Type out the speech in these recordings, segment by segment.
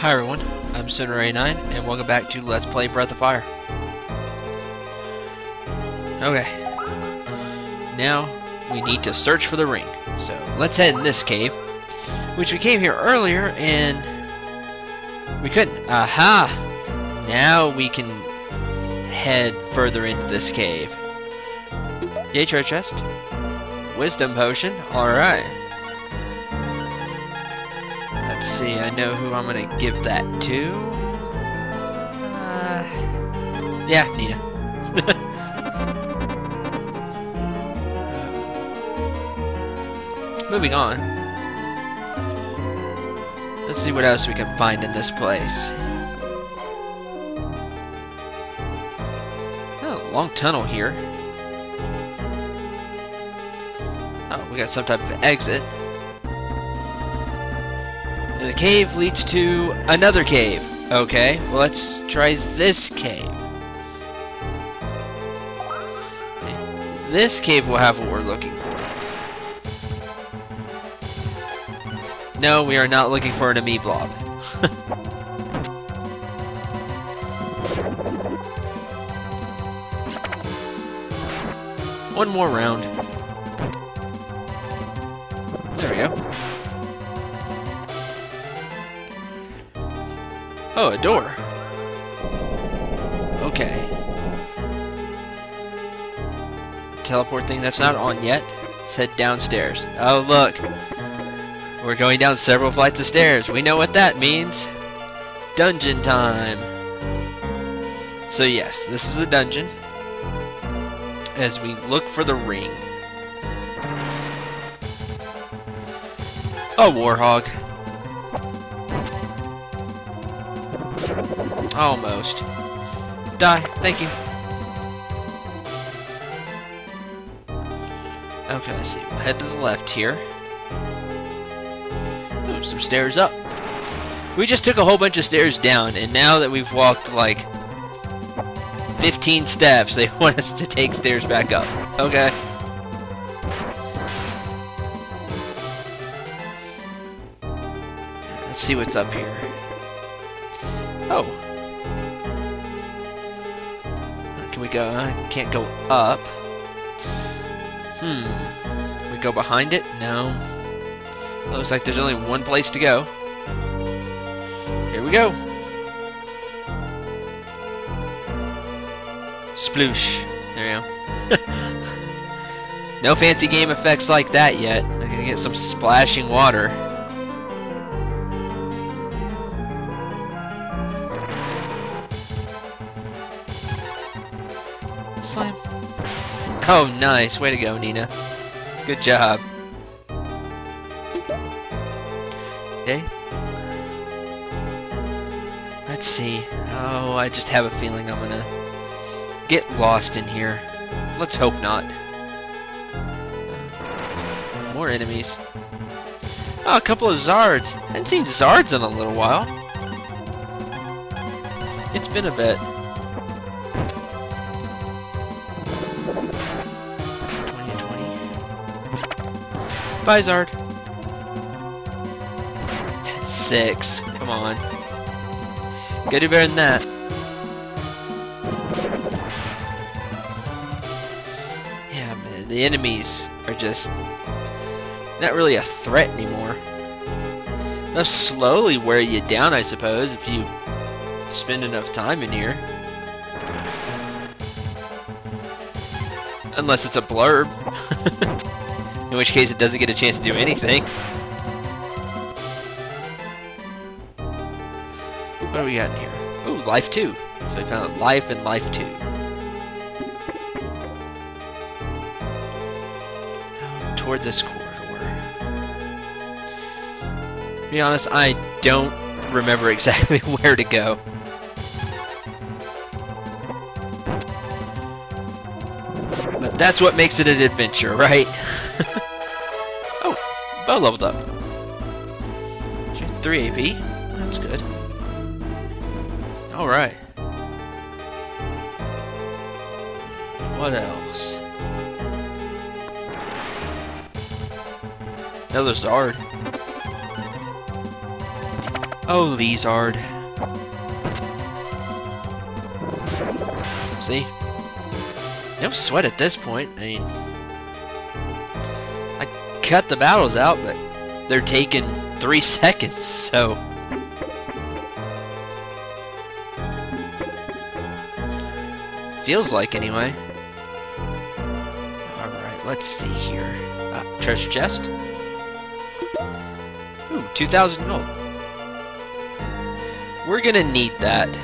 Hi everyone, I'm Samurai9 and welcome back to Let's Play Breath of Fire. Okay. Now we need to search for the ring. So let's head in this cave. Which we came here earlier and we couldn't. Aha! Now we can head further into this cave. Yay, treasure chest. Wisdom potion. Alright. Let's see, I know who I'm gonna give that to. Uh, yeah, Nina. Moving on. Let's see what else we can find in this place. Oh, long tunnel here. Oh, we got some type of exit. The cave leads to another cave. Okay, well let's try this cave. This cave will have what we're looking for. No, we are not looking for an Amoeblob. One more round. There we go. Oh, a door. Okay. Teleport thing that's not on yet. Said downstairs. Oh, look. We're going down several flights of stairs. We know what that means. Dungeon time. So yes, this is a dungeon. As we look for the ring. A warhog. Almost. Die. Thank you. Okay, let's see. We'll head to the left here. Ooh, some stairs up. We just took a whole bunch of stairs down, and now that we've walked, like, 15 steps, they want us to take stairs back up. Okay. Let's see what's up here. Oh. Go? Can't go up. Hmm. We go behind it? No. Looks like there's only one place to go. Here we go. Sploosh. There you go. no fancy game effects like that yet. I'm gonna get some splashing water. Oh, nice. Way to go, Nina. Good job. Okay. Let's see. Oh, I just have a feeling I'm gonna get lost in here. Let's hope not. More enemies. Oh, a couple of Zards. I haven't seen Zards in a little while. It's been a bit. Bye, Zard. Six. Come on. Gotta do better than that. Yeah, man. The enemies are just not really a threat anymore. They'll slowly wear you down, I suppose, if you spend enough time in here. Unless it's a blurb. in which case it doesn't get a chance to do anything. What do we got in here? Ooh, life 2. So we found life and life 2. Toward this corridor. To be honest, I don't remember exactly where to go. But that's what makes it an adventure, right? oh, Bo leveled up. 3 AP. That's good. Alright. What else? Another Zard. Oh, Lizard. See? No sweat at this point. I mean, cut the battles out, but they're taking three seconds, so... Feels like, anyway. Alright, let's see here. Uh, treasure chest. Ooh, 2,000 gold. We're gonna need that.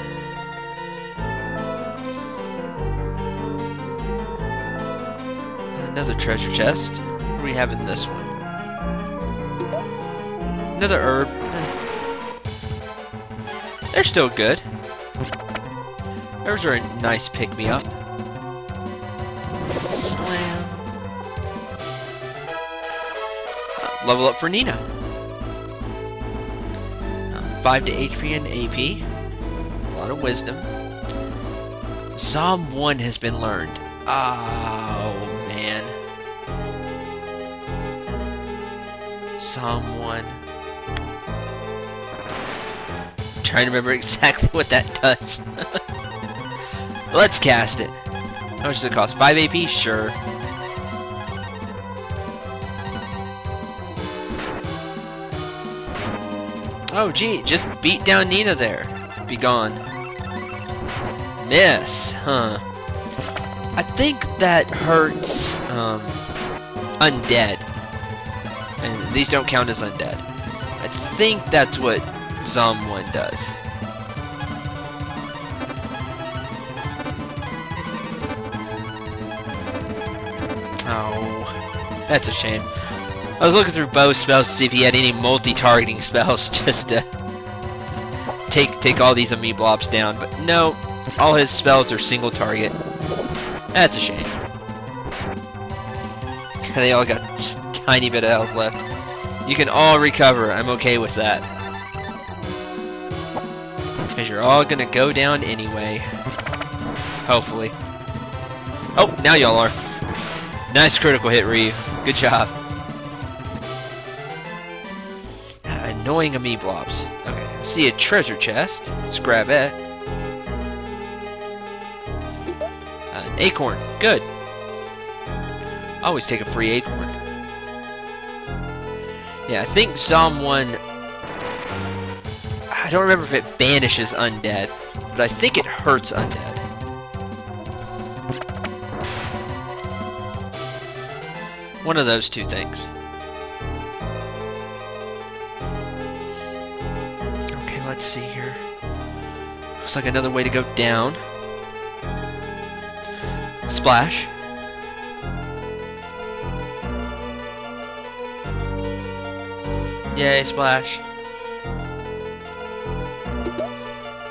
Another treasure chest. Do we have in this one? Another herb. Eh. They're still good. Those are a nice pick-me-up. Slam. Uh, level up for Nina. Uh, 5 to HP and AP. A lot of wisdom. Psalm 1 has been learned. Oh, 1. I'm trying to remember exactly what that does. Let's cast it. How much does it cost? 5 AP? Sure. Oh, gee, just beat down Nina there. Be gone. Miss, huh? I think that hurts um, undead. And these don't count as undead. I think that's what Zom 1 does. Oh, that's a shame. I was looking through Bo's spells to see if he had any multi-targeting spells just to take take all these Amoeblobs down, but no, all his spells are single target. That's a shame. They all got tiny bit of health left. You can all recover. I'm okay with that. Because you're all going to go down anyway. Hopefully. Oh, now y'all are. Nice critical hit, Reeve. Good job. Uh, annoying Amoeblobs. Okay, see a treasure chest. Let's grab it. Uh, an acorn. Good. Always take a free acorn. Yeah, I think 1... I don't remember if it banishes undead, but I think it hurts undead. One of those two things. Okay, let's see here. Looks like another way to go down. Splash. Yay, splash.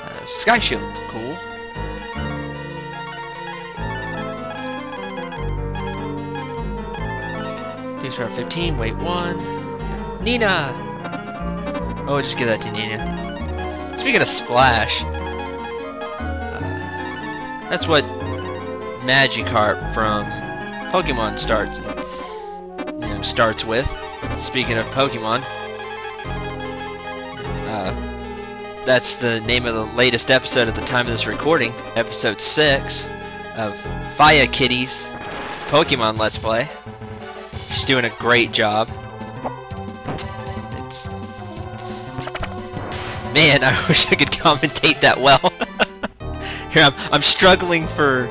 Uh, Sky Shield, cool. These are 15, wait one. Nina! Oh, just give that to Nina. Speaking of splash, uh, that's what Magikarp from Pokemon starts you know, starts with. Speaking of Pokemon, uh, that's the name of the latest episode at the time of this recording, episode 6 of FiyahKitteh's Pokemon Let's Play. She's doing a great job. It's... Man, I wish I could commentate that well. Here, I'm, I'm struggling for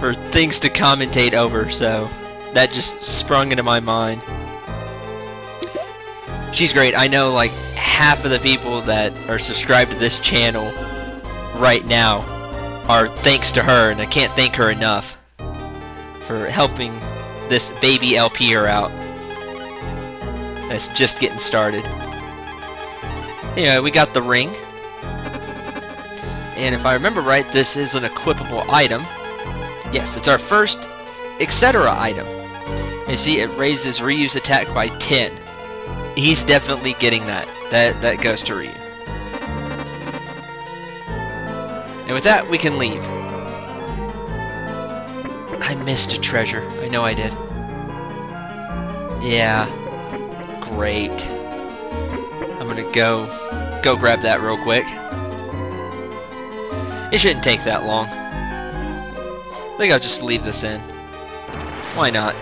for things to commentate over, so that just sprung into my mind. She's great. I know like half of the people that are subscribed to this channel right now are thanks to her, and I can't thank her enough for helping this baby LPer out. That's just getting started. Anyway, we got the ring. And if I remember right, this is an equipable item. Yes, it's our first etc. item. You see, it raises Ryu's attack by 10. He's definitely getting that. That that goes to Ryu. And with that, we can leave. I missed a treasure. I know I did. Yeah. Great. I'm gonna go go grab that real quick. It shouldn't take that long. I think I'll just leave this in. Why not?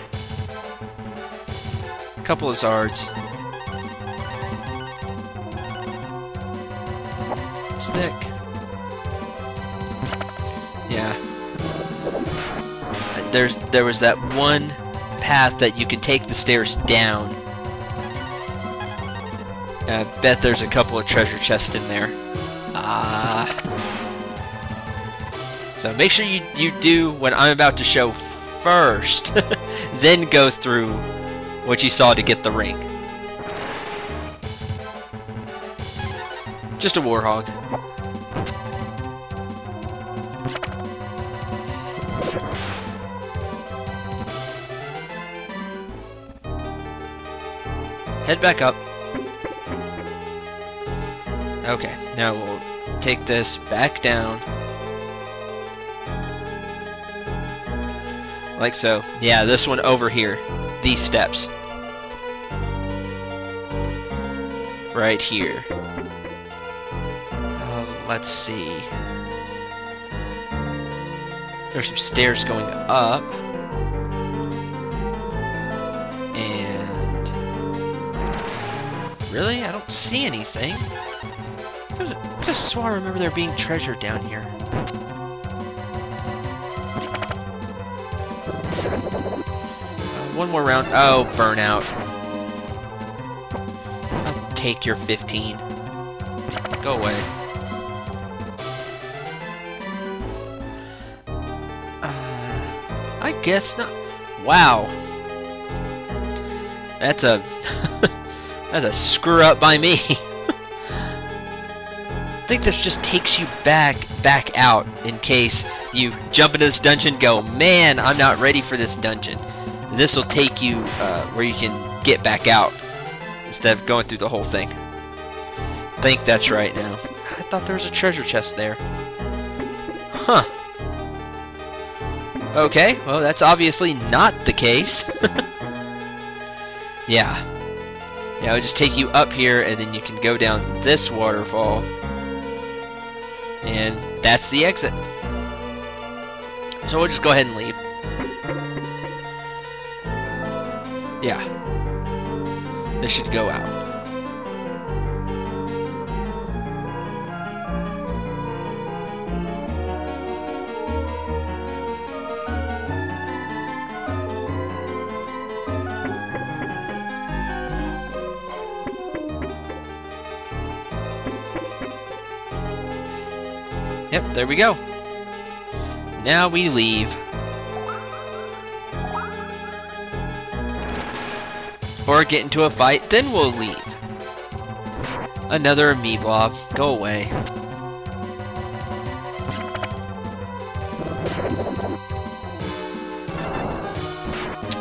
A Couple of Zards. Stick. Yeah. There's there was that one path that you could take the stairs down. I bet there's a couple of treasure chests in there. Ah. So make sure you, you do what I'm about to show first. then go through what you saw to get the ring. Just a warhog. Head back up. Okay, now we'll take this back down. Like so. Yeah, this one over here. These steps. Right here. Uh, let's see. There's some stairs going up. Really? I don't see anything. I have swore I remember there being treasure down here. One more round. Oh, burnout. I'll take your 15. Go away. Uh, I guess not. Wow. That's a... that's a screw up by me. I think this just takes you back back out in case you jump into this dungeon go, man, I'm not ready for this dungeon. This will take you uh, where you can get back out instead of going through the whole thing. I think that's right now. I thought there was a treasure chest there. Huh. Okay, well that's obviously not the case. yeah. Yeah, I'll just take you up here and then you can go down this waterfall. And that's the exit. So we'll just go ahead and leave. Yeah. This should go out. Yep, there we go. Now we leave. Or get into a fight, then we'll leave. Another me blob. Go away.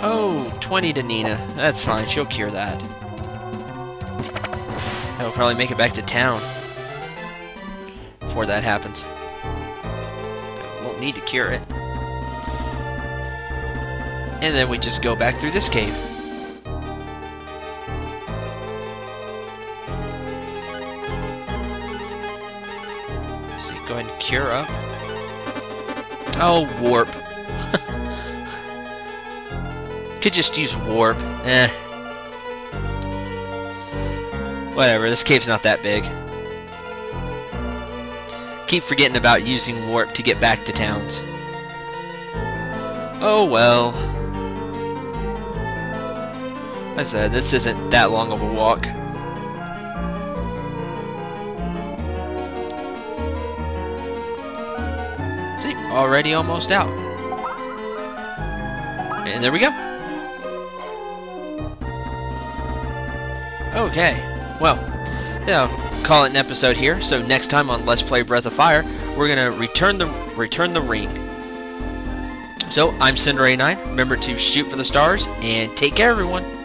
Oh, 20 to Nina. That's fine, she'll cure that. I will probably make it back to town before that happens. Need to cure it. And then we just go back through this cave. See, go ahead and cure up. Oh, warp. Could just use warp. Eh. Whatever, this cave's not that big. Keep forgetting about using warp to get back to towns. Oh well. I said, uh, this isn't that long of a walk. See, already almost out. And there we go. Okay, well, yeah, call it an episode here. So next time on Let's Play Breath of Fire, we're gonna return the return the ring. So I'm Cendril89. Remember to shoot for the stars and take care, everyone.